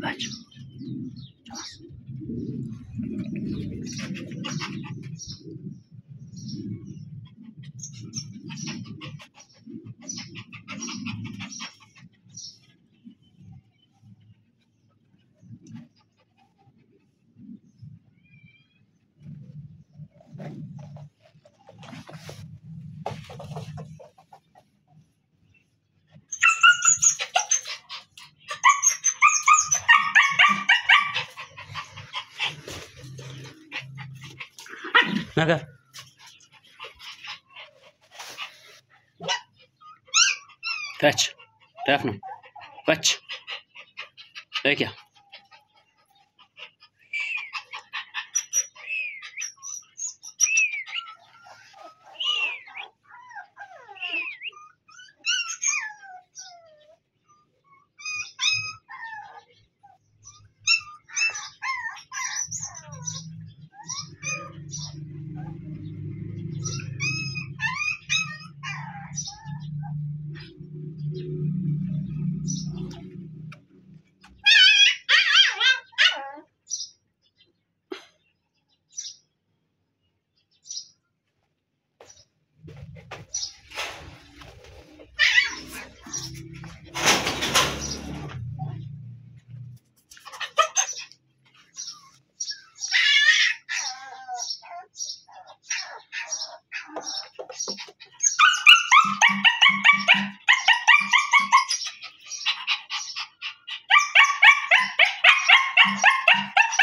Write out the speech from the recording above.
Bate. नगर। कैच टैफ ना। कैच क्या?